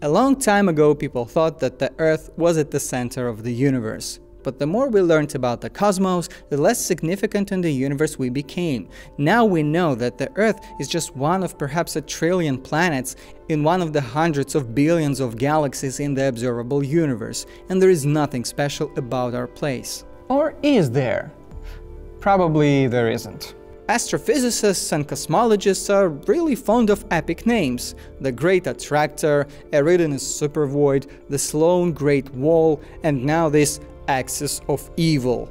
A long time ago people thought that the Earth was at the center of the universe. But the more we learned about the cosmos, the less significant in the universe we became. Now we know that the Earth is just one of perhaps a trillion planets in one of the hundreds of billions of galaxies in the observable universe, and there is nothing special about our place. Or is there? Probably there isn't. Astrophysicists and cosmologists are really fond of epic names. The Great Attractor, Eridanus Supervoid, the Sloan Great Wall, and now this Axis of Evil.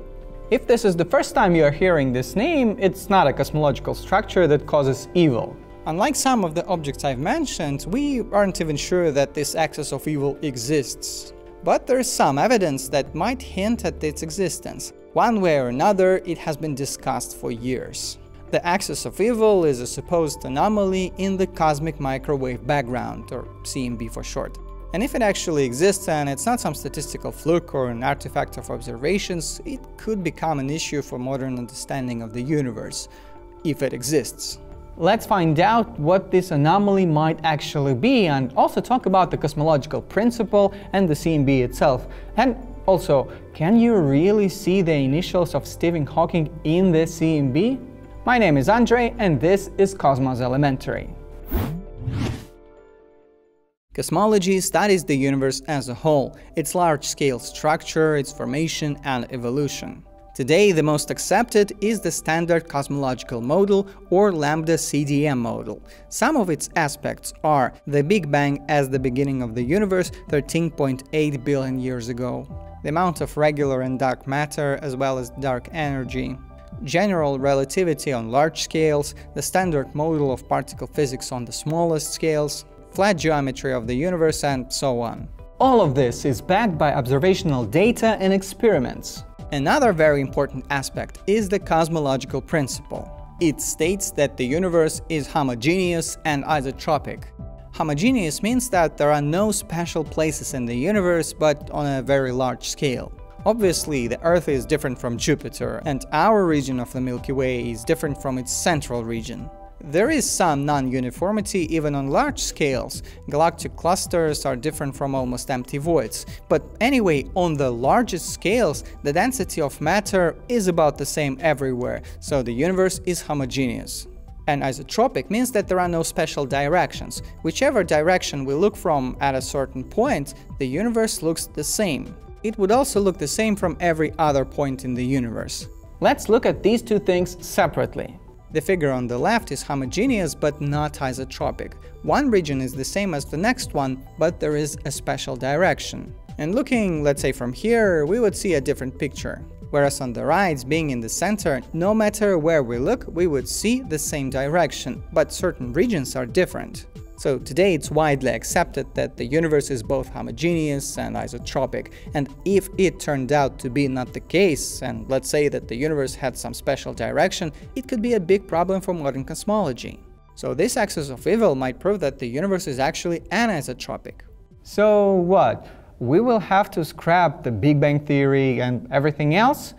If this is the first time you are hearing this name, it's not a cosmological structure that causes evil. Unlike some of the objects I've mentioned, we aren't even sure that this axis of evil exists. But there is some evidence that might hint at its existence. One way or another, it has been discussed for years. The axis of evil is a supposed anomaly in the cosmic microwave background, or CMB for short. And if it actually exists and it's not some statistical fluke or an artifact of observations, it could become an issue for modern understanding of the universe, if it exists. Let's find out what this anomaly might actually be and also talk about the cosmological principle and the CMB itself. And also, can you really see the initials of Stephen Hawking in the CMB? My name is Andrei and this is Cosmos Elementary. Cosmology studies the universe as a whole, its large-scale structure, its formation and evolution. Today, the most accepted is the Standard Cosmological Model or Lambda CDM model. Some of its aspects are the Big Bang as the beginning of the universe 13.8 billion years ago, the amount of regular and dark matter as well as dark energy, general relativity on large scales, the standard model of particle physics on the smallest scales, flat geometry of the universe, and so on. All of this is backed by observational data and experiments. Another very important aspect is the cosmological principle. It states that the universe is homogeneous and isotropic. Homogeneous means that there are no special places in the universe, but on a very large scale. Obviously, the Earth is different from Jupiter, and our region of the Milky Way is different from its central region. There is some non-uniformity even on large scales. Galactic clusters are different from almost empty voids. But anyway, on the largest scales, the density of matter is about the same everywhere, so the universe is homogeneous. And isotropic means that there are no special directions. Whichever direction we look from at a certain point, the universe looks the same it would also look the same from every other point in the universe. Let's look at these two things separately. The figure on the left is homogeneous but not isotropic. One region is the same as the next one, but there is a special direction. And looking, let's say from here, we would see a different picture. Whereas on the right, being in the center, no matter where we look, we would see the same direction, but certain regions are different. So today it's widely accepted that the universe is both homogeneous and isotropic, and if it turned out to be not the case, and let's say that the universe had some special direction, it could be a big problem for modern cosmology. So this axis of evil might prove that the universe is actually anisotropic. So what? We will have to scrap the Big Bang Theory and everything else?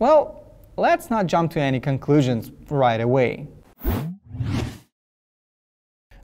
Well, let's not jump to any conclusions right away.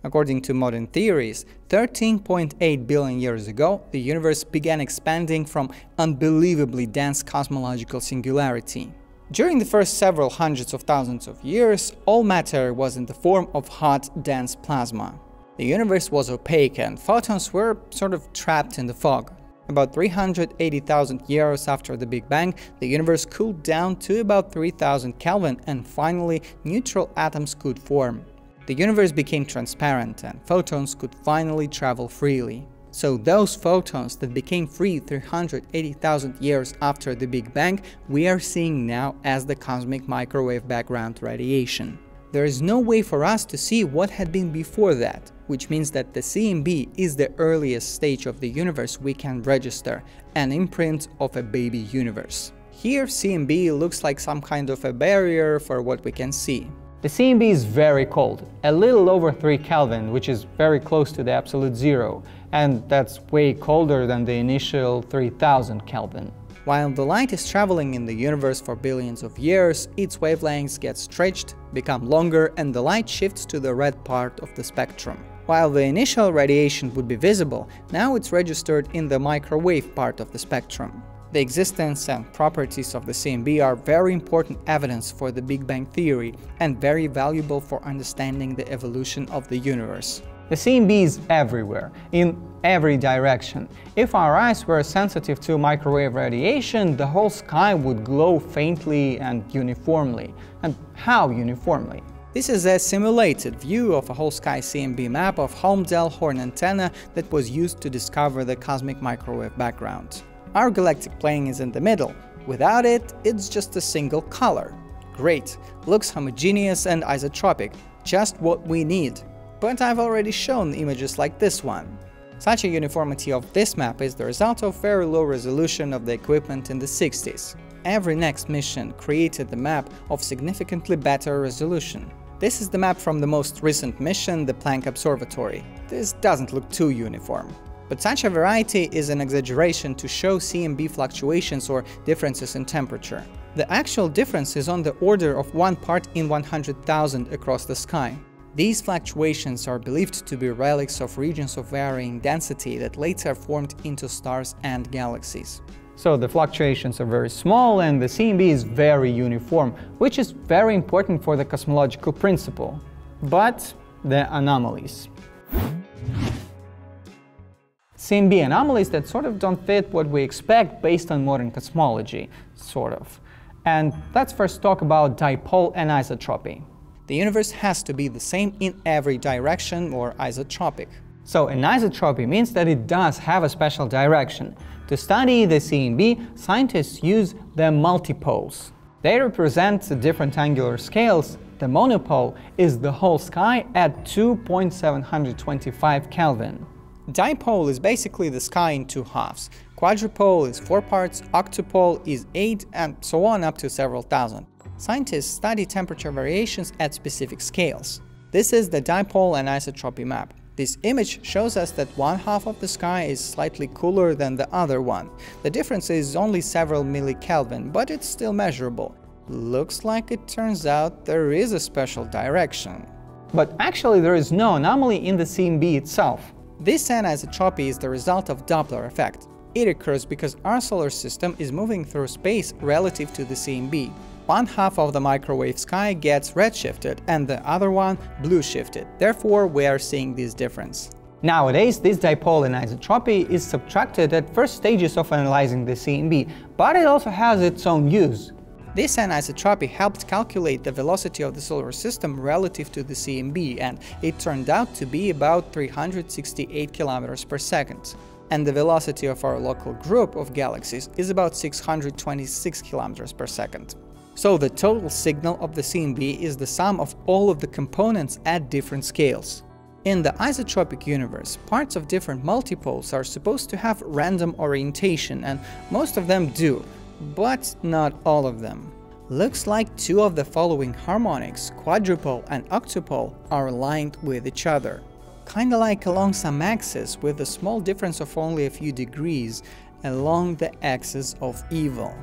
According to modern theories, 13.8 billion years ago, the universe began expanding from unbelievably dense cosmological singularity. During the first several hundreds of thousands of years, all matter was in the form of hot, dense plasma. The universe was opaque and photons were sort of trapped in the fog. About 380,000 years after the Big Bang, the universe cooled down to about 3000 Kelvin and finally neutral atoms could form. The universe became transparent and photons could finally travel freely. So those photons that became free 380,000 years after the Big Bang, we are seeing now as the cosmic microwave background radiation. There is no way for us to see what had been before that, which means that the CMB is the earliest stage of the universe we can register, an imprint of a baby universe. Here CMB looks like some kind of a barrier for what we can see. The CMB is very cold, a little over 3 Kelvin, which is very close to the absolute zero, and that's way colder than the initial 3000 Kelvin. While the light is traveling in the universe for billions of years, its wavelengths get stretched, become longer, and the light shifts to the red part of the spectrum. While the initial radiation would be visible, now it's registered in the microwave part of the spectrum. The existence and properties of the CMB are very important evidence for the Big Bang theory and very valuable for understanding the evolution of the universe. The CMB is everywhere, in every direction. If our eyes were sensitive to microwave radiation, the whole sky would glow faintly and uniformly. And how uniformly? This is a simulated view of a whole sky CMB map of Holmdel-Horn antenna that was used to discover the cosmic microwave background. Our galactic plane is in the middle. Without it, it's just a single color. Great, looks homogeneous and isotropic, just what we need but I've already shown images like this one. Such a uniformity of this map is the result of very low resolution of the equipment in the 60s. Every next mission created the map of significantly better resolution. This is the map from the most recent mission, the Planck Observatory. This doesn't look too uniform. But such a variety is an exaggeration to show CMB fluctuations or differences in temperature. The actual difference is on the order of one part in 100,000 across the sky. These fluctuations are believed to be relics of regions of varying density that later formed into stars and galaxies. So the fluctuations are very small and the CMB is very uniform, which is very important for the cosmological principle. But the anomalies. CMB anomalies that sort of don't fit what we expect based on modern cosmology, sort of. And let's first talk about dipole anisotropy. The universe has to be the same in every direction or isotropic. So anisotropy means that it does have a special direction. To study the CMB, scientists use the multipoles. They represent the different angular scales. The monopole is the whole sky at 2.725 Kelvin. Dipole is basically the sky in two halves. Quadrupole is four parts, octupole is eight, and so on up to several thousand. Scientists study temperature variations at specific scales. This is the dipole and anisotropy map. This image shows us that one half of the sky is slightly cooler than the other one. The difference is only several millikelvin, but it's still measurable. Looks like it turns out there is a special direction. But actually there is no anomaly in the CMB itself. This anisotropy is the result of Doppler effect. It occurs because our solar system is moving through space relative to the CMB one half of the microwave sky gets redshifted and the other one blue shifted. Therefore, we are seeing this difference. Nowadays, this dipole anisotropy is subtracted at first stages of analyzing the CMB, but it also has its own use. This anisotropy helped calculate the velocity of the solar system relative to the CMB, and it turned out to be about 368 km per second. And the velocity of our local group of galaxies is about 626 km per second. So the total signal of the CMB is the sum of all of the components at different scales. In the isotropic universe, parts of different multipoles are supposed to have random orientation, and most of them do, but not all of them. Looks like two of the following harmonics, quadrupole and octupole, are aligned with each other. Kinda like along some axis with a small difference of only a few degrees along the axis of evil.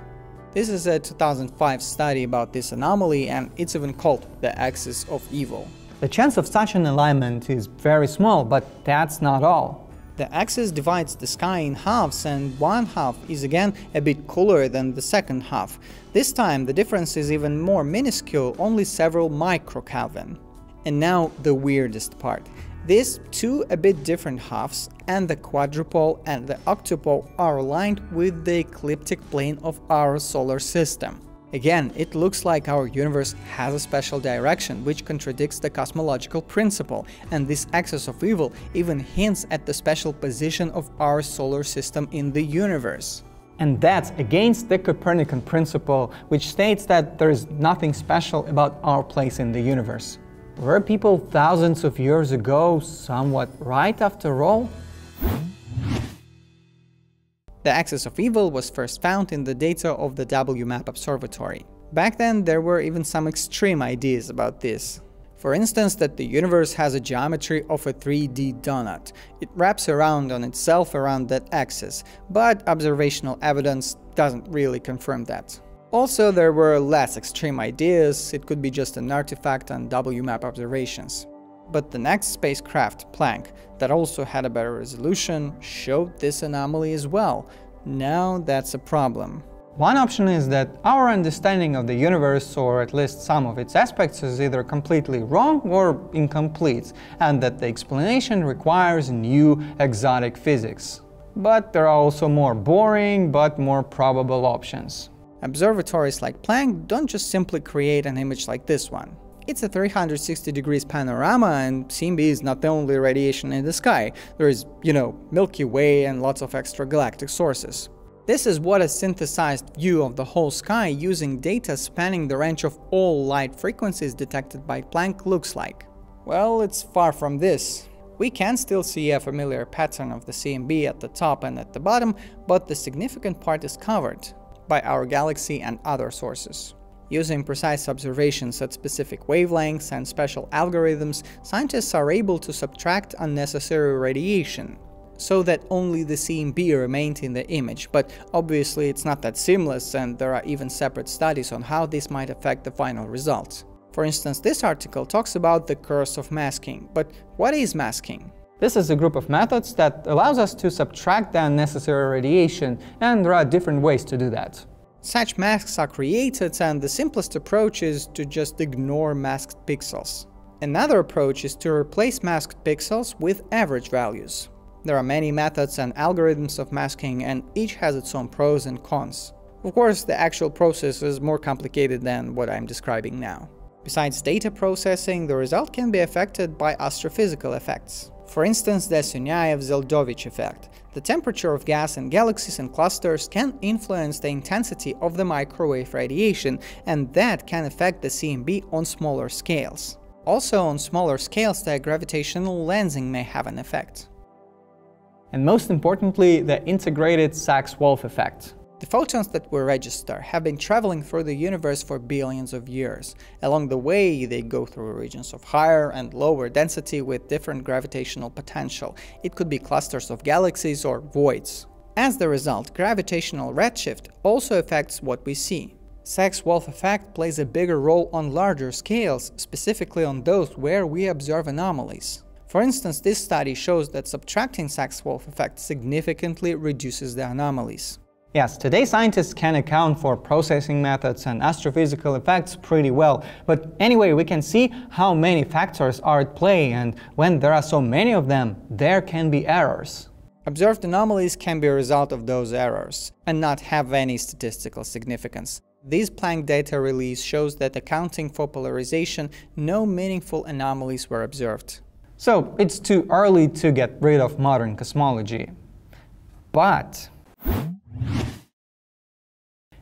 This is a 2005 study about this anomaly and it's even called the axis of evil. The chance of such an alignment is very small, but that's not all. The axis divides the sky in halves and one half is again a bit cooler than the second half. This time the difference is even more minuscule, only several microkelvin. And now the weirdest part. These two a bit different halves and the quadrupole and the octupole are aligned with the ecliptic plane of our solar system. Again, it looks like our universe has a special direction, which contradicts the cosmological principle, and this axis of evil even hints at the special position of our solar system in the universe. And that's against the Copernican principle, which states that there is nothing special about our place in the universe. Were people thousands of years ago somewhat right after all? The axis of evil was first found in the data of the WMAP observatory. Back then, there were even some extreme ideas about this. For instance, that the universe has a geometry of a 3D donut. It wraps around on itself around that axis, but observational evidence doesn't really confirm that. Also, there were less extreme ideas, it could be just an artifact on WMAP observations. But the next spacecraft, Planck, that also had a better resolution, showed this anomaly as well. Now that's a problem. One option is that our understanding of the universe, or at least some of its aspects, is either completely wrong or incomplete, and that the explanation requires new exotic physics. But there are also more boring but more probable options. Observatories like Planck don't just simply create an image like this one. It's a 360 degrees panorama and CMB is not the only radiation in the sky. There is, you know, Milky Way and lots of extragalactic sources. This is what a synthesized view of the whole sky using data spanning the range of all light frequencies detected by Planck looks like. Well, it's far from this. We can still see a familiar pattern of the CMB at the top and at the bottom, but the significant part is covered by our galaxy and other sources. Using precise observations at specific wavelengths and special algorithms, scientists are able to subtract unnecessary radiation, so that only the CMB remained in the image, but obviously it's not that seamless and there are even separate studies on how this might affect the final results. For instance, this article talks about the curse of masking, but what is masking? This is a group of methods that allows us to subtract the unnecessary radiation, and there are different ways to do that. Such masks are created and the simplest approach is to just ignore masked pixels. Another approach is to replace masked pixels with average values. There are many methods and algorithms of masking and each has its own pros and cons. Of course, the actual process is more complicated than what I'm describing now. Besides data processing, the result can be affected by astrophysical effects. For instance, the Sunyaev-Zeldovich effect. The temperature of gas in galaxies and clusters can influence the intensity of the microwave radiation, and that can affect the CMB on smaller scales. Also, on smaller scales, the gravitational lensing may have an effect and most importantly, the integrated Sachs-Wolfe effect. The photons that we register have been traveling through the universe for billions of years. Along the way, they go through regions of higher and lower density with different gravitational potential. It could be clusters of galaxies or voids. As the result, gravitational redshift also affects what we see. Sachs-Wolfe effect plays a bigger role on larger scales, specifically on those where we observe anomalies. For instance, this study shows that subtracting Sachs-Wolfe effect significantly reduces the anomalies. Yes, today scientists can account for processing methods and astrophysical effects pretty well, but anyway, we can see how many factors are at play, and when there are so many of them, there can be errors. Observed anomalies can be a result of those errors, and not have any statistical significance. This Planck data release shows that accounting for polarization, no meaningful anomalies were observed. So it's too early to get rid of modern cosmology. But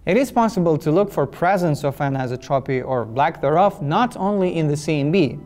it is possible to look for presence of an anisotropy or lack thereof not only in the CMB.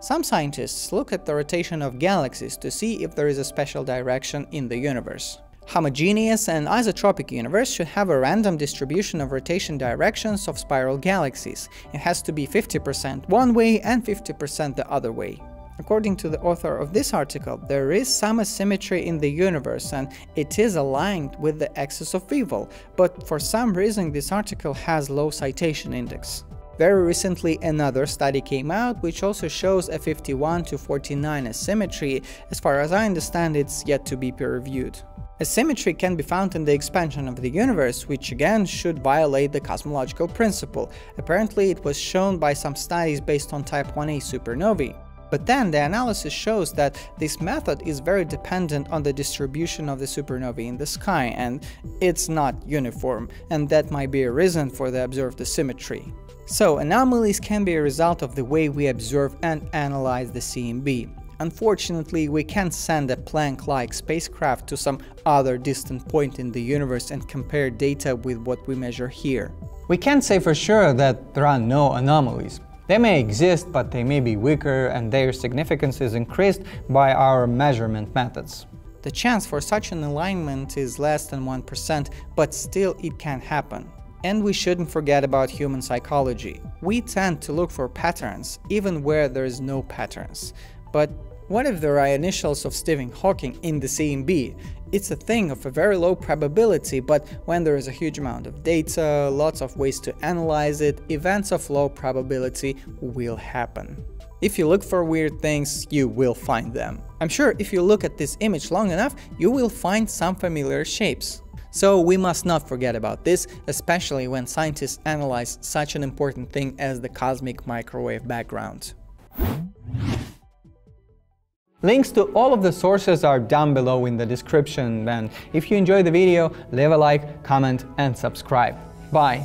Some scientists look at the rotation of galaxies to see if there is a special direction in the universe. Homogeneous and isotropic universe should have a random distribution of rotation directions of spiral galaxies. It has to be 50% one way and 50% the other way. According to the author of this article, there is some asymmetry in the universe and it is aligned with the axis of evil, but for some reason this article has low citation index. Very recently another study came out which also shows a 51 to 49 asymmetry, as far as I understand it's yet to be peer-reviewed. Asymmetry can be found in the expansion of the universe, which again should violate the cosmological principle. Apparently it was shown by some studies based on type 1a supernovae. But then the analysis shows that this method is very dependent on the distribution of the supernovae in the sky and it's not uniform, and that might be a reason for the observed asymmetry. So anomalies can be a result of the way we observe and analyze the CMB. Unfortunately, we can't send a Planck-like spacecraft to some other distant point in the universe and compare data with what we measure here. We can't say for sure that there are no anomalies, they may exist, but they may be weaker and their significance is increased by our measurement methods. The chance for such an alignment is less than 1%, but still it can happen. And we shouldn't forget about human psychology. We tend to look for patterns, even where there is no patterns. But what if there are initials of Stephen Hawking in the CMB? It's a thing of a very low probability, but when there is a huge amount of data, lots of ways to analyze it, events of low probability will happen. If you look for weird things, you will find them. I'm sure if you look at this image long enough, you will find some familiar shapes. So we must not forget about this, especially when scientists analyze such an important thing as the cosmic microwave background. Links to all of the sources are down below in the description and if you enjoyed the video, leave a like, comment and subscribe. Bye!